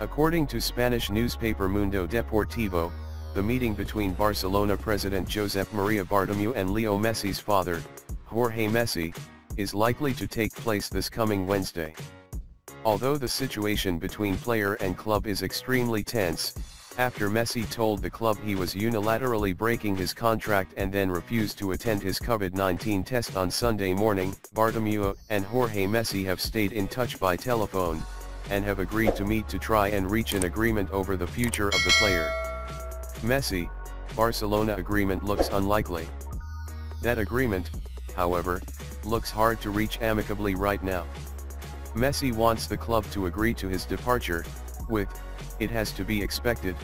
According to Spanish newspaper Mundo Deportivo, the meeting between Barcelona president Josep Maria Bartomeu and Leo Messi's father, Jorge Messi, is likely to take place this coming Wednesday. Although the situation between player and club is extremely tense, after Messi told the club he was unilaterally breaking his contract and then refused to attend his COVID-19 test on Sunday morning, Bartomeu and Jorge Messi have stayed in touch by telephone, and have agreed to meet to try and reach an agreement over the future of the player. Messi, Barcelona agreement looks unlikely. That agreement, however, looks hard to reach amicably right now. Messi wants the club to agree to his departure, with, it has to be expected,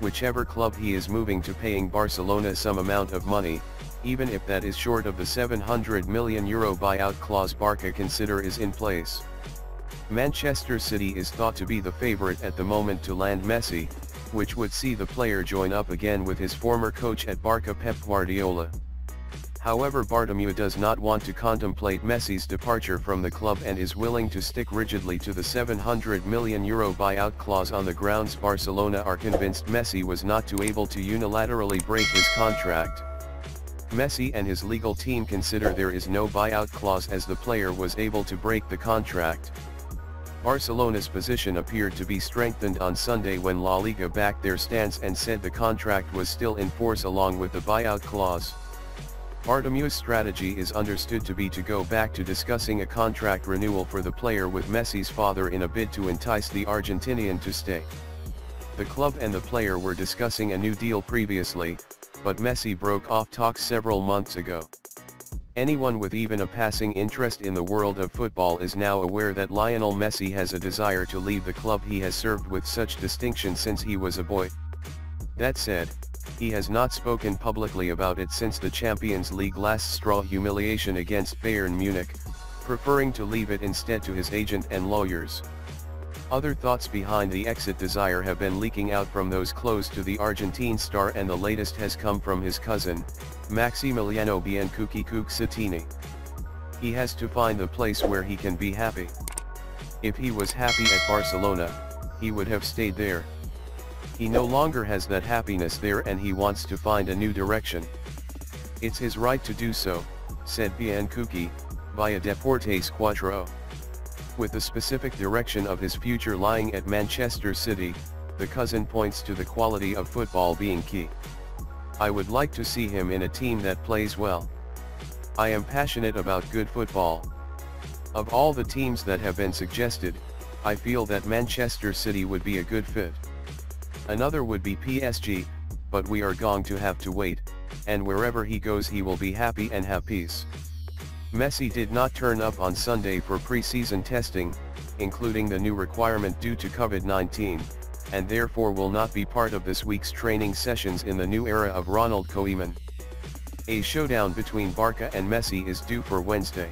whichever club he is moving to paying Barcelona some amount of money, even if that is short of the 700 million euro buyout clause Barca consider is in place. Manchester City is thought to be the favourite at the moment to land Messi, which would see the player join up again with his former coach at Barca Pep Guardiola. However Bartomeu does not want to contemplate Messi's departure from the club and is willing to stick rigidly to the 700 million euro buyout clause on the grounds Barcelona are convinced Messi was not too able to unilaterally break his contract. Messi and his legal team consider there is no buyout clause as the player was able to break the contract. Barcelona's position appeared to be strengthened on Sunday when La Liga backed their stance and said the contract was still in force along with the buyout clause. Bartomeu's strategy is understood to be to go back to discussing a contract renewal for the player with Messi's father in a bid to entice the Argentinian to stay. The club and the player were discussing a new deal previously, but Messi broke off talks several months ago. Anyone with even a passing interest in the world of football is now aware that Lionel Messi has a desire to leave the club he has served with such distinction since he was a boy. That said, he has not spoken publicly about it since the Champions League last straw humiliation against Bayern Munich, preferring to leave it instead to his agent and lawyers. Other thoughts behind the exit desire have been leaking out from those close to the Argentine star and the latest has come from his cousin, Maximiliano Biancucchi Cuccittini. He has to find the place where he can be happy. If he was happy at Barcelona, he would have stayed there. He no longer has that happiness there and he wants to find a new direction. It's his right to do so, said Biancucchi, via Deportes Cuatro. With the specific direction of his future lying at Manchester City, the cousin points to the quality of football being key. I would like to see him in a team that plays well. I am passionate about good football. Of all the teams that have been suggested, I feel that Manchester City would be a good fit. Another would be PSG, but we are going to have to wait, and wherever he goes he will be happy and have peace. Messi did not turn up on Sunday for pre-season testing, including the new requirement due to COVID-19, and therefore will not be part of this week's training sessions in the new era of Ronald Koeman. A showdown between Barca and Messi is due for Wednesday.